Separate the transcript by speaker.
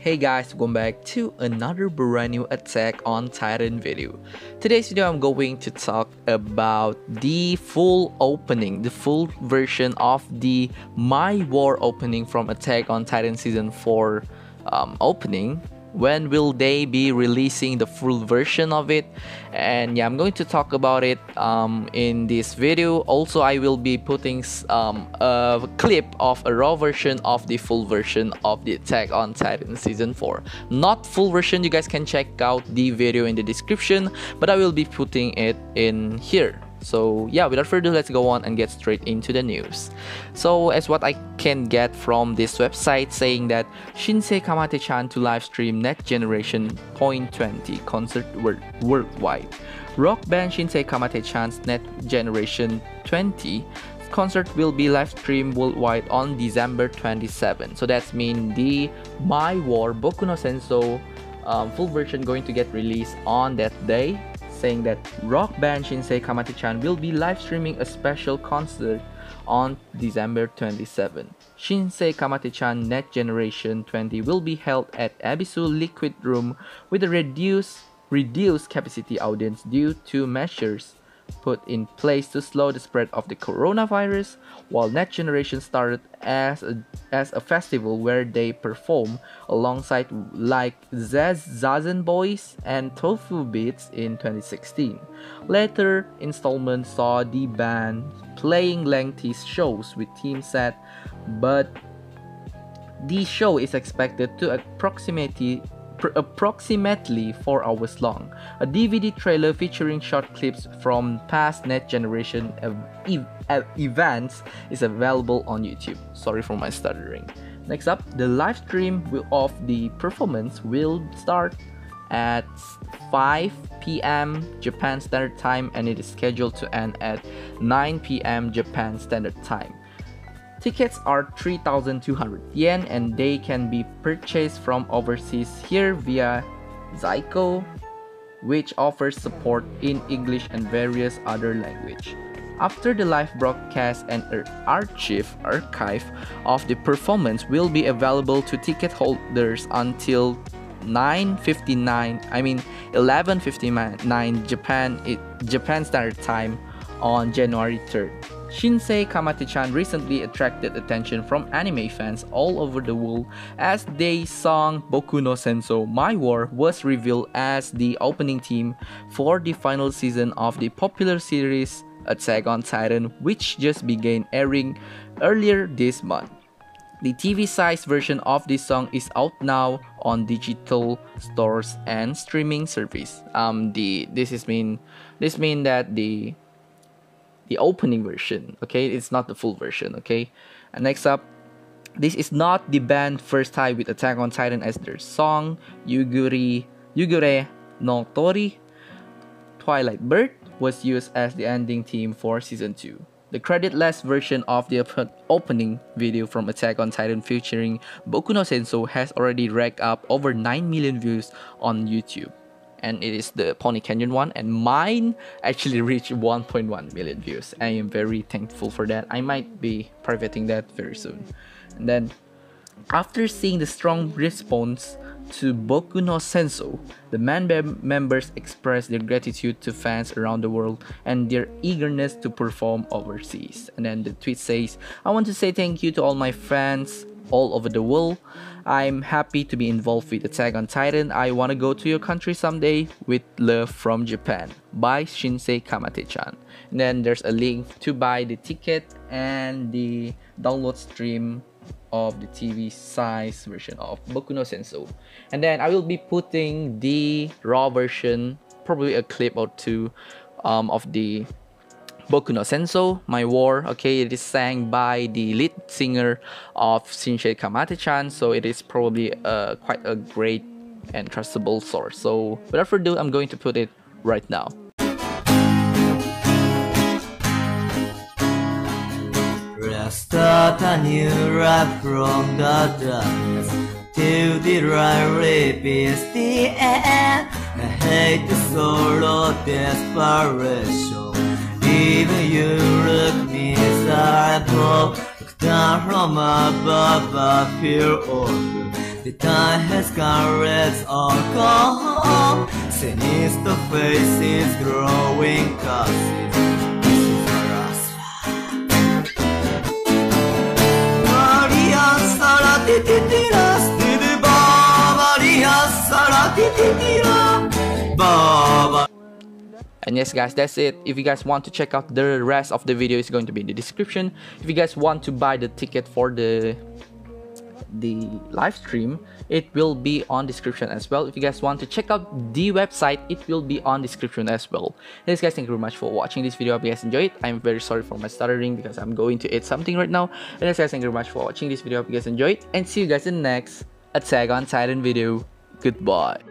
Speaker 1: Hey guys, welcome back to another brand new Attack on Titan video. Today's video I'm going to talk about the full opening, the full version of the My War opening from Attack on Titan Season 4 um, opening when will they be releasing the full version of it? And yeah i'm going to talk about it um, in this video. Also i will be putting um, a clip of a raw version of the full version of the attack on titan season 4 not full version you guys can check out the video in the description but i will be putting it in here so yeah, without further ado, let's go on and get straight into the news. So as what I can get from this website saying that Shinsei Kamattechan to live stream Next Generation Point 20 concert worldwide. Rock band Shinsei Kamattechan's Next Generation 20 concert will be live streamed worldwide on December 27. So that's mean the My War Boku no Senso um, full version going to get released on that day saying that rock band Shinsei Kamattechan will be live streaming a special concert on December 27. Shinsei Kamattechan Next Generation 20 will be held at Ebisu Liquid Room with a reduced reduced capacity audience due to measures put in place to slow the spread of the coronavirus, while Next Generation started as a, as a festival where they perform alongside like Zaz Zazen Boys and Tofu Beats in 2016. Later installments saw the band playing lengthy shows with team set, but the show is expected to approximate approximately 4 hours long. A DVD trailer featuring short clips from past Next Generation ev ev events is available on YouTube. Sorry for my stuttering. Next up, the live stream of the performance will start at 5 p.m. Japan Standard Time and it is scheduled to end at 9 p.m. Japan Standard Time. Tickets are 3,200 yen and they can be purchased from overseas here via Zaiko, which offers support in English and various other language. After the live broadcast and archive archive of the performance will be available to ticket holders until 9:59 I mean 11:59 Japan it, Japan Standard Time on January 3rd. Shinsei Kamattechan recently attracted attention from anime fans all over the world as they song Boku no Senso My War was revealed as the opening theme for the final season of the popular series Attack on Titan which just began airing earlier this month. The TV-sized version of this song is out now on digital stores and streaming service. Um, the this is mean this mean that the the opening version okay? It's not the full version okay? And next up this is not the band first time with attack on titan as their song yuguri yugure no tori. Twilight bird was used as the ending theme for season 2 the creditless version of the opening video from Attack on Titan featuring Boku no Senso has already racked up over 9 million views on YouTube and it is the Pony Canyon one, and mine actually reached 1.1 million views. I am very thankful for that. I might be privating that very soon. And then, after seeing the strong response to Boku no Senso, the man members expressed their gratitude to fans around the world and their eagerness to perform overseas. And then the tweet says, I want to say thank you to all my fans all over the world. I'm happy to be involved with Attack on Titan. I want to go to your country someday with love from Japan by Shinsei Kamattechan. And then there's a link to buy the ticket and the download stream of the TV size version of Boku no Senso. And then I will be putting the raw version, probably a clip or two um, of the Boku no Senso, My War. Okay, it is sang by the lead singer of Shinsei Kamattechan, so it is probably uh, quite a great and trustable source. So without further ado, I'm going to put it right now.
Speaker 2: Start a new rap from the darkness to the right repeats the end. I hate the sorrow, desperation. From above, I feel awful The time has gone, red's all gone. Sinister faces growing curses. This is our last Maria Sara Titira, Stidi Baba, Maria Sara Titira, Baba.
Speaker 1: And yes guys, that's it. If you guys want to check out the rest of the video, it's going to be in the description. If you guys want to buy the ticket for the the live stream it will be on description as well. If you guys want to check out the website it will be on description as well. Anyways guys thank you very much for watching this video. I hope you guys enjoyed it. I'm very sorry for my stuttering because i'm going to eat something right now. And anyways guys thank you very much for watching this video. I hope you guys enjoyed and see you guys in the next attack on titan video. Goodbye